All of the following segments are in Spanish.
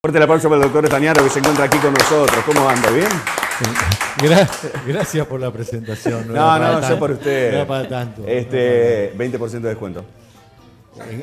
Fuerte el aplauso para el doctor Estañaro que se encuentra aquí con nosotros. ¿Cómo anda? ¿Bien? Gracias, gracias por la presentación. No, no, para no, yo por usted. No para tanto. Este, 20% de descuento.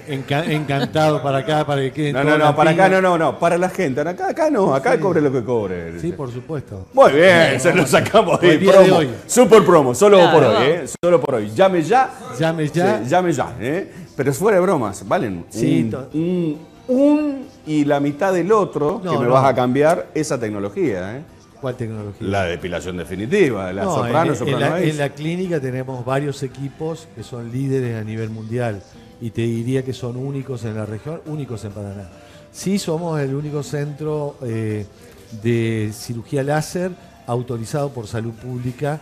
En- enca- encantado para acá, para que quede No, no, no, para acá no, no, no, para la gente. Acá, acá no, acá Sí. cobre lo que cobre. Sí, por supuesto. Muy bien, se lo sacamos el día promo. de hoy. Super promo, solo Claro, por hoy. ¿eh? Solo por hoy. Llame ya. Llame ya. Sí, llame ya, ¿eh? Pero fuera de bromas, valen Sí, un, un, y la mitad del otro No, que me no. vas a cambiar esa tecnología, ¿eh? ¿Cuál tecnología? La depilación definitiva, la No, soprano, en, en soprano la, ace. en la clínica tenemos varios equipos que son líderes a nivel mundial y te diría que son únicos en la región, únicos en Paraná. Sí somos el único centro eh, de cirugía láser autorizado por salud pública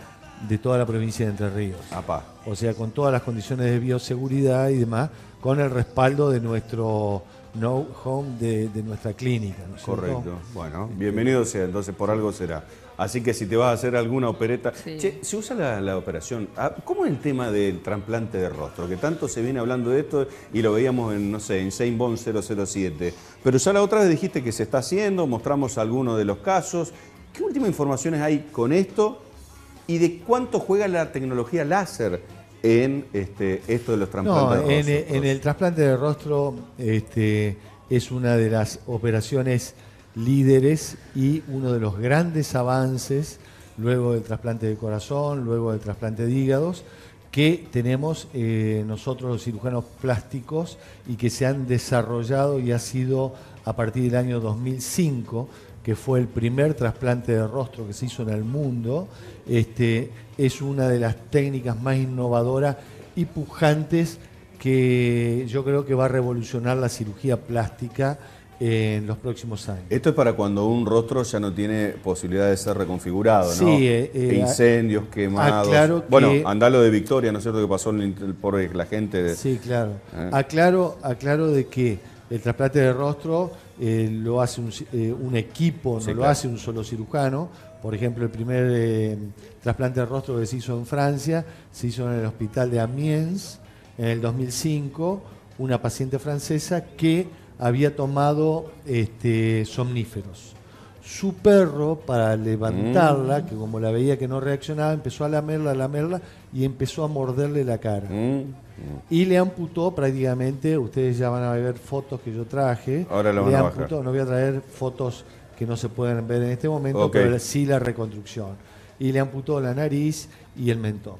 de toda la provincia de Entre Ríos. Apá. O sea, con todas las condiciones de bioseguridad y demás, con el respaldo de nuestro know-how de, de nuestra clínica. ¿no? Correcto. Bueno, bienvenido sea, entonces por algo será. Así que si te vas a hacer alguna opereta. Sí. Che, se usa la, la operación. Ah, ¿Cómo es el tema del trasplante de rostro? Que tanto se viene hablando de esto y lo veíamos en, no sé, en Saint Bond 007. Pero ya la otra vez dijiste que se está haciendo, mostramos algunos de los casos. ¿Qué últimas informaciones hay con esto? ¿Y de cuánto juega la tecnología láser en este, esto de los trasplantes No, de en, rostro? en el trasplante de rostro este, es una de las operaciones líderes y uno de los grandes avances luego del trasplante de corazón, luego del trasplante de hígados, que tenemos eh, nosotros los cirujanos plásticos y que se han desarrollado y ha sido a partir del año 2005 que fue el primer trasplante de rostro que se hizo en el mundo, este, es una de las técnicas más innovadoras y pujantes que yo creo que va a revolucionar la cirugía plástica en los próximos años. Esto es para cuando un rostro ya no tiene posibilidad de ser reconfigurado, ¿no? Sí, eh, eh, Incendios, quemados. aclaro que- Bueno, andalo de Victoria, ¿no es cierto? Que pasó por la gente. de- Sí, claro. Eh. Aclaro, aclaro de que el trasplante de rostro eh, lo hace un, eh, un equipo, no lo hace un solo cirujano. Por ejemplo, el primer eh, trasplante de rostro que se hizo en Francia se hizo en el hospital de Amiens en el 2005. Una paciente francesa que había tomado este, somníferos. Su perro, para levantarla, Mm. que como la veía que no reaccionaba, empezó a lamerla, a lamerla y empezó a morderle la cara. Mm. Y le amputó prácticamente, ustedes ya van a ver fotos que yo traje. Ahora lo le van a amputó, bajar. no voy a traer fotos que no se pueden ver en este momento, pero sí la reconstrucción. Y le amputó la nariz y el mentón.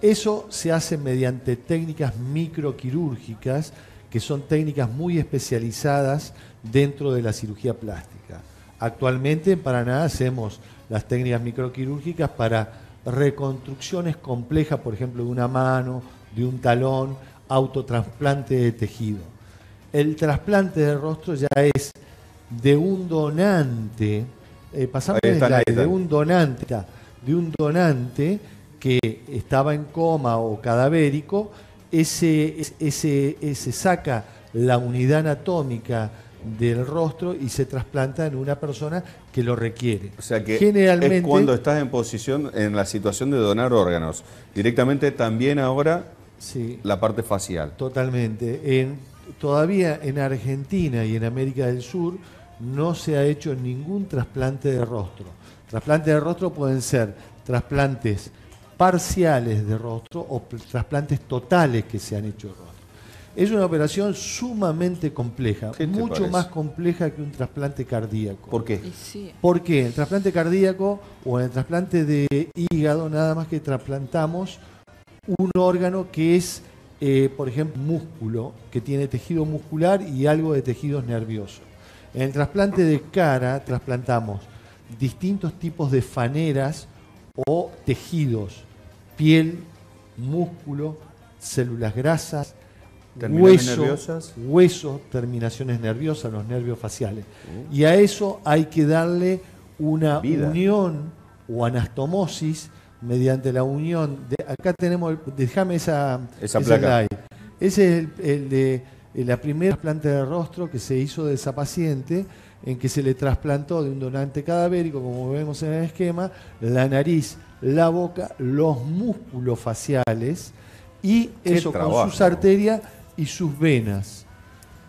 Eso se hace mediante técnicas microquirúrgicas, que son técnicas muy especializadas dentro de la cirugía plástica. Actualmente en Paraná hacemos las técnicas microquirúrgicas para reconstrucciones complejas, por ejemplo, de una mano, de un talón, autotrasplante de tejido. El trasplante de rostro ya es de un donante, eh, slide, de un donante, de un donante que estaba en coma o cadavérico, ese, ese, ese saca la unidad anatómica del rostro y se trasplanta en una persona que lo requiere. O sea que generalmente es cuando estás en posición, en la situación de donar órganos. Directamente también ahora sí, la parte facial. Totalmente. En, todavía en Argentina y en América del Sur no se ha hecho ningún trasplante de rostro. Trasplantes de rostro pueden ser trasplantes parciales de rostro o pl- trasplantes totales que se han hecho de rostro. Es una operación sumamente compleja, ¿Qué te mucho parece? más compleja que un trasplante cardíaco. ¿Por qué? Y sí. ¿Por qué? En el trasplante cardíaco o en el trasplante de hígado, nada más que trasplantamos un órgano que es, eh, por ejemplo, músculo, que tiene tejido muscular y algo de tejidos nerviosos. En el trasplante de cara trasplantamos distintos tipos de faneras o tejidos, piel, músculo, células grasas, ¿Terminales hueso, nerviosas? hueso, terminaciones nerviosas, los nervios faciales. Y a eso hay que darle una Uh. Vida. unión o anastomosis mediante la unión. De, acá tenemos, déjame esa, Esa placa. slide. Ese es el, el de el- la primera trasplante de rostro que se hizo de esa paciente, en que se le trasplantó de un donante cadavérico, como vemos en el esquema, la nariz, la boca, los músculos faciales y Qué eso con sus arterias y sus venas.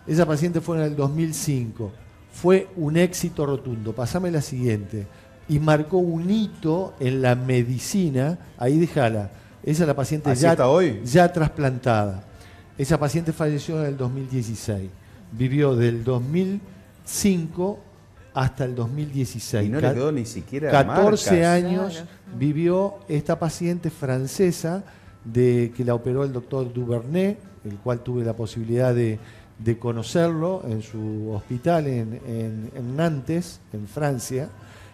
Esa paciente fue en el 2005. fue un éxito rotundo. Pasame la siguiente. Y marcó un hito en la medicina. Ahí déjala. Esa es la paciente ya, hoy? ya trasplantada. Esa paciente falleció en el 2016. Vivió del 2005 hasta el 2016. Y no le quedó ni siquiera 14 años vivió esta paciente francesa de que la operó el doctor Duvernay, el cual tuve la posibilidad de, conocerlo en su hospital en, en, Nantes, en Francia,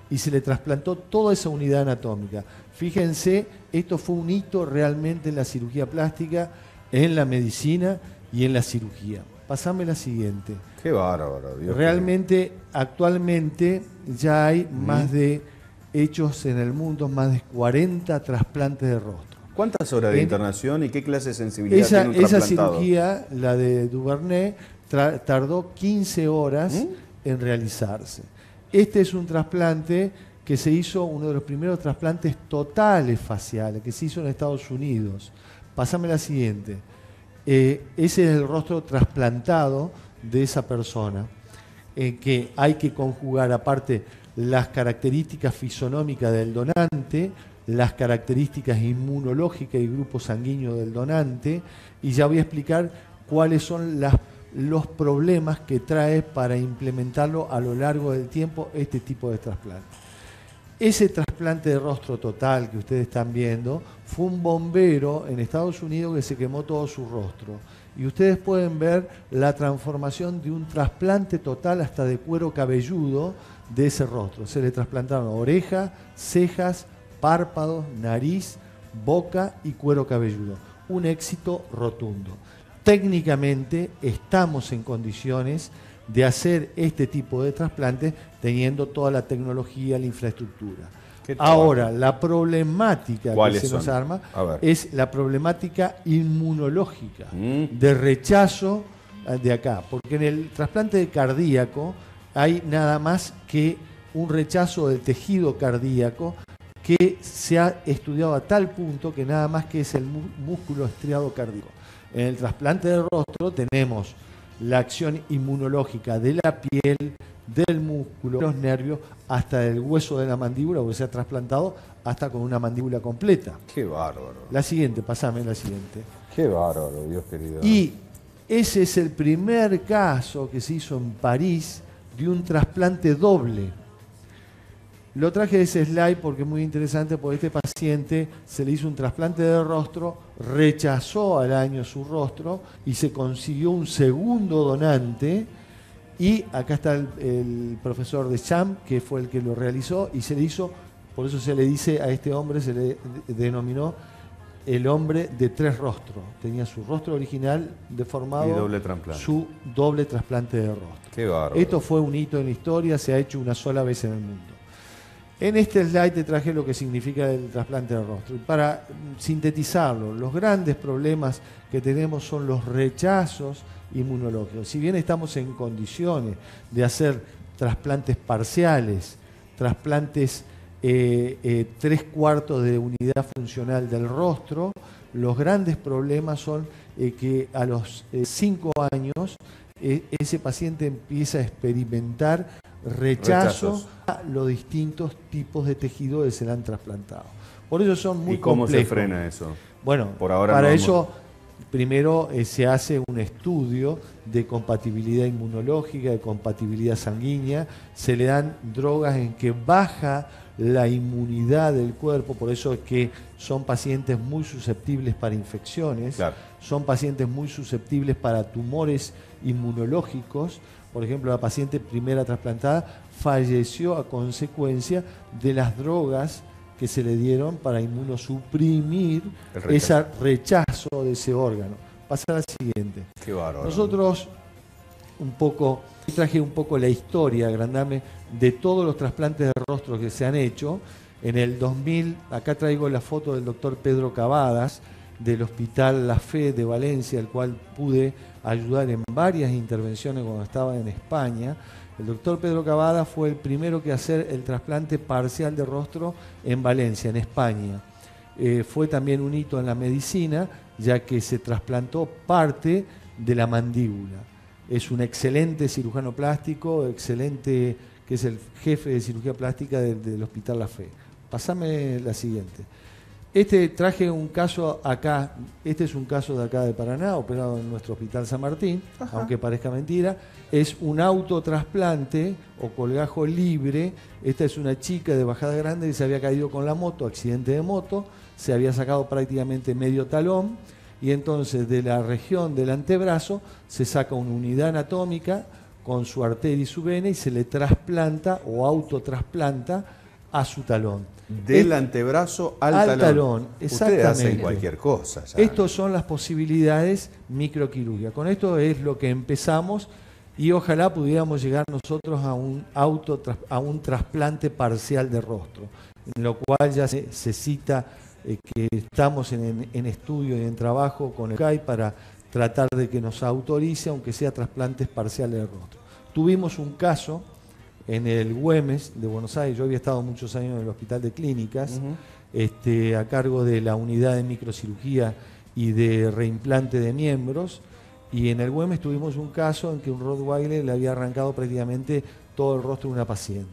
y se le trasplantó toda esa unidad anatómica. Fíjense, esto fue un hito realmente en la cirugía plástica, en la medicina y en la cirugía. Pasame la siguiente. Qué bárbaro. Realmente, actualmente ya hay más de hechos en el mundo, más de 40 trasplantes de rostro. ¿Cuántas horas de internación y qué clase de sensibilidad esa, tiene un Esa cirugía, la de Duvernay, tardó 15 horas ¿Mm? en realizarse. Este es un trasplante que se hizo, uno de los primeros trasplantes totales faciales, que se hizo en Estados Unidos. Pásame la siguiente. Eh, ese es el rostro trasplantado de esa persona, en que hay que conjugar aparte las características fisonómicas del donante, las características inmunológicas y grupo sanguíneo del donante, y ya voy a explicar cuáles son los problemas que trae para implementarlo a lo largo del tiempo este tipo de trasplante. Ese trasplante de rostro total que ustedes están viendo fue un bombero en Estados Unidos que se quemó todo su rostro. Y ustedes pueden ver la transformación de un trasplante total hasta de cuero cabelludo de ese rostro. Se le trasplantaron oreja, cejas, párpados, nariz, boca y cuero cabelludo. Un éxito rotundo. Técnicamente estamos en condiciones de hacer este tipo de trasplantes teniendo toda la tecnología, la infraestructura. Ahora, la problemática que se nos arma es la problemática inmunológica mm. de rechazo eh, de acá, porque en el trasplante de cardíaco hay nada más que un rechazo del tejido cardíaco que se ha estudiado a tal punto que nada más que es el músculo estriado cardíaco. En el trasplante de rostro tenemos la acción inmunológica de la piel, del músculo, los nervios, hasta el hueso de la mandíbula, porque se ha trasplantado hasta con una mandíbula completa. Qué bárbaro. La siguiente, pasame la siguiente. Qué bárbaro, Dios querido. Y ese es el primer caso que se hizo en París de un trasplante doble. Lo traje de ese slide porque es muy interesante, porque este paciente se le hizo un trasplante de rostro, rechazó al año su rostro y se consiguió un segundo donante. Y acá está el, profesor de Cham, que fue el que lo realizó, y se le hizo, por eso se le dice a este hombre, se le denominó el hombre de tres rostros. Tenía su rostro original deformado. Y doble trasplante. Su doble trasplante de rostro. Qué bárbaro. Esto fue un hito en la historia, se ha hecho una sola vez en el mundo. En este slide te traje lo que significa el trasplante de rostro. Para sintetizarlo, los grandes problemas que tenemos son los rechazos inmunológicos. Si bien estamos en condiciones de hacer trasplantes parciales, trasplantes eh, eh, tres cuartos de unidad funcional del rostro. Los grandes problemas son eh, que a los cinco años ese paciente empieza a experimentar rechazo a los distintos tipos de tejido que se le han trasplantado. Por eso son muy ¿Y cómo se frena eso? Bueno, Por ahora para eso primero se hace un estudio de compatibilidad inmunológica, de compatibilidad sanguínea, se le dan drogas en que baja la inmunidad del cuerpo, por eso es que son pacientes muy susceptibles para infecciones, son pacientes muy susceptibles para tumores inmunológicos. Por ejemplo, la paciente primera trasplantada falleció a consecuencia de las drogas que se le dieron para inmunosuprimir ese rechazo de ese órgano. Pasa a la siguiente. Qué Nosotros un poco, traje un poco la historia, agrandame, de todos los trasplantes de rostro que se han hecho. En el 2000, acá traigo la foto del doctor Pedro Cavadas, del Hospital La Fe de Valencia, el cual pude ayudar en varias intervenciones cuando estaba en España. El doctor Pedro Cavadas fue el primero que hacer el trasplante parcial de rostro en Valencia, en España. Eh, fue también un hito en la medicina, ya que se trasplantó parte de la mandíbula es un excelente cirujano plástico, excelente, que es el jefe de cirugía plástica del, Hospital La Fe. Pasame la siguiente. Este traje un caso acá, este es un caso de acá de Paraná, operado en nuestro Hospital San Martín, aunque parezca mentira. Es un autotrasplante o colgajo libre. Esta es una chica de bajada grande que se había caído con la moto, accidente de moto, se había sacado prácticamente medio talón y entonces de la región del antebrazo se saca una unidad anatómica con su arteria y su vena y se le trasplanta o autotrasplanta a su talón. Del antebrazo al, al talón. Exactamente. Ustedes hacen cualquier cosa. Estas son las posibilidades microquirúrgicas. Con esto es lo que empezamos y ojalá pudiéramos llegar nosotros a un, auto, a un trasplante parcial de rostro, en lo cual ya se, se cita eh, que estamos en, estudio y en trabajo con el CAI para tratar de que nos autorice, aunque sea trasplantes parciales de rostro. Tuvimos un caso en el Güemes de Buenos Aires, yo había estado muchos años en el Hospital de Clínicas, este, a cargo de la unidad de microcirugía y de reimplante de miembros, y en el Güemes tuvimos un caso en que un Rottweiler le había arrancado prácticamente todo el rostro de una paciente.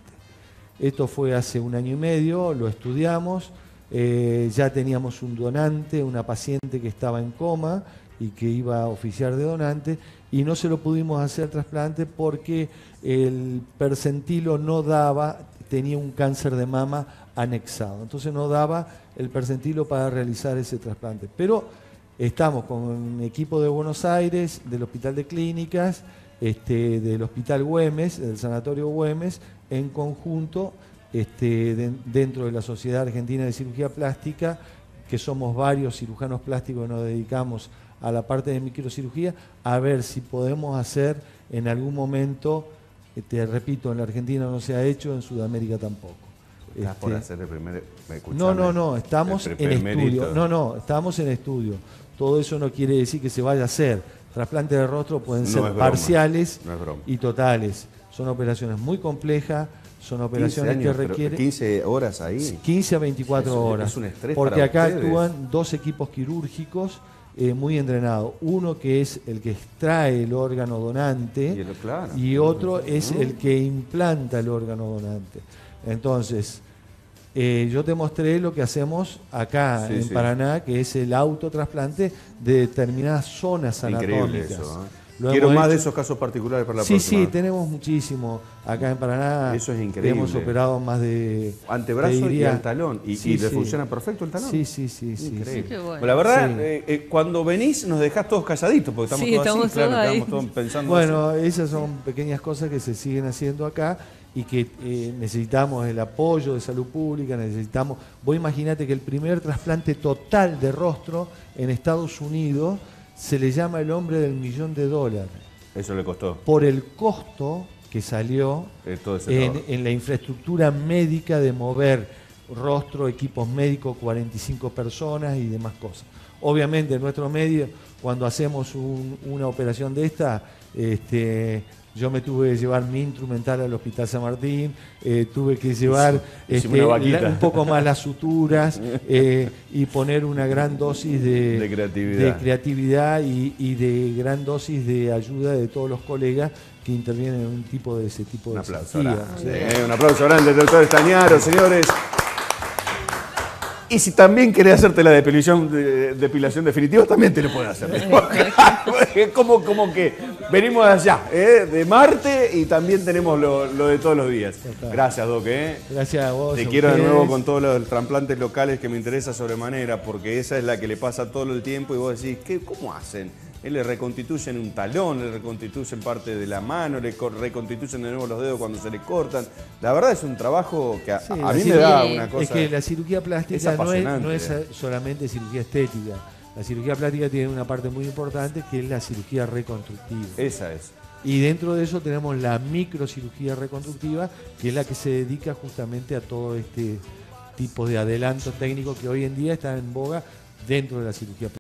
Esto fue hace un año y medio, lo estudiamos, eh, ya teníamos un donante, una paciente que estaba en coma y que iba a oficiar de donante y no se lo pudimos hacer trasplante porque el percentilo no daba, tenía un cáncer de mama anexado, entonces no daba el percentilo para realizar ese trasplante. Pero estamos con un equipo de Buenos Aires, del Hospital de Clínicas, este, del Hospital Güemes, del Sanatorio Güemes, en conjunto este, dentro de la Sociedad Argentina de Cirugía Plástica, que somos varios cirujanos plásticos que nos dedicamos a la parte de microcirugía, a ver si podemos hacer en algún momento, te este, repito, en la Argentina no se ha hecho, en Sudamérica tampoco. por este, hacer el primer, no, no, no, estamos en estudio. No, no, estamos en estudio. Todo eso no quiere decir que se vaya a hacer. Trasplantes de rostro pueden ser parciales y totales. Son operaciones muy complejas son operaciones que requieren... 15 horas ahí. 15 a 24 horas. Es un estrés Porque acá actúan dos equipos quirúrgicos eh, muy entrenados. Uno que es el que extrae el órgano donante y, otro es el que implanta el órgano donante. Entonces, eh, yo te mostré lo que hacemos acá en Paraná, que es el autotrasplante de determinadas zonas anatómicas. Eso, ¿eh? Quiero más de esos casos particulares para la sí, Sí, sí, tenemos muchísimo. Acá en Paraná Eso es increíble. hemos operado más de... Antebrazo y el talón. ¿Y, le funciona perfecto el talón? Sí, sí, sí. sí increíble. la verdad, eh, eh, cuando venís nos dejás todos calladitos, porque estamos todos así, claro, estamos todos pensando Bueno, esas son pequeñas cosas que se siguen haciendo acá y que eh, necesitamos el apoyo de salud pública, necesitamos... Vos imaginate que el primer trasplante total de rostro en Estados Unidos se le llama el hombre del millón de dólares. Eso le costó. Por el costo que salió en, en, la infraestructura médica de mover rostro, equipos médicos, 45 personas y demás cosas. Obviamente en nuestro medio, cuando hacemos una operación de esta, este, yo me tuve que llevar mi instrumental al Hospital San Martín, eh, tuve que llevar este, un poco más las suturas eh, y poner una gran dosis de, creatividad, y, de gran dosis de ayuda de todos los colegas que intervienen en un tipo de ese tipo un de aplauso Un aplauso grande, doctor Estañaro, señores. Y si también querés hacerte la depilación, depilación definitiva, también te lo puedes hacer. como, como que venimos de allá, ¿eh? de Marte, y también tenemos lo, de todos los días. Gracias, Doc. ¿eh? Gracias a vos. Te quiero de nuevo con todos los trasplantes locales que me interesa sobremanera, porque esa es la que le pasa todo el tiempo y vos decís, ¿qué, ¿cómo hacen? Él le reconstituyen un talón, le reconstituyen parte de la mano, le reconstituyen de nuevo los dedos cuando se le cortan. La verdad es un trabajo que a, mí me da una cosa. Es que la cirugía plástica no, es, solamente cirugía estética. La cirugía plástica tiene una parte muy importante que es la cirugía reconstructiva. Esa es. Y dentro de eso tenemos la microcirugía reconstructiva, que es la que se dedica justamente a todo este tipo de adelantos técnicos que hoy en día están en boga dentro de la cirugía plástica.